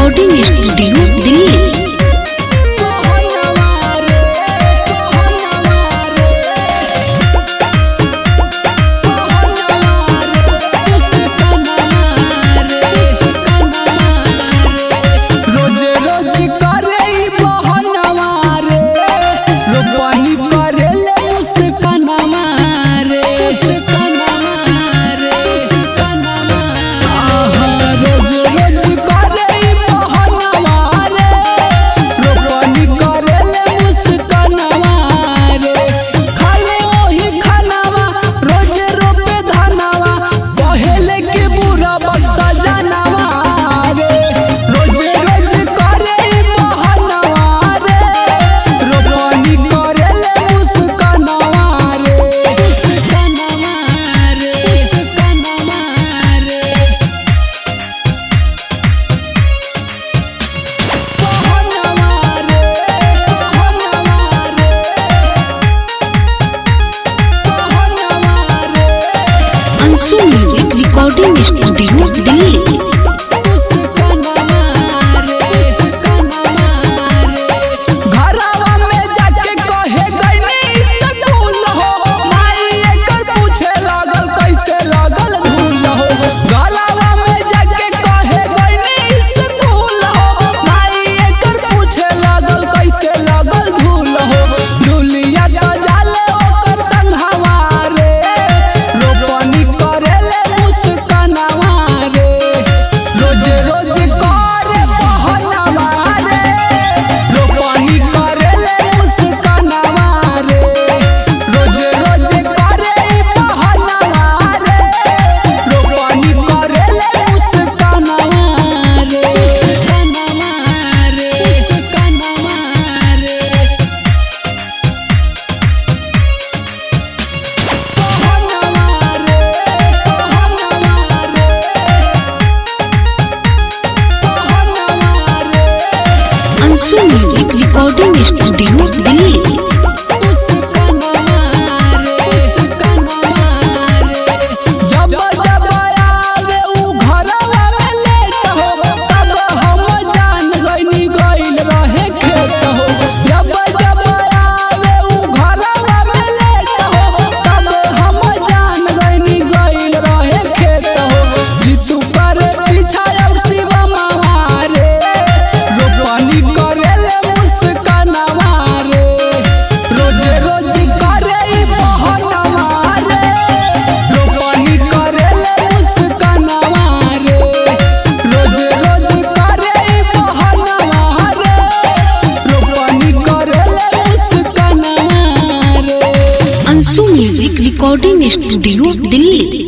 recording studio Delhi about English. music Recording Studio Delhi recording studio Delhi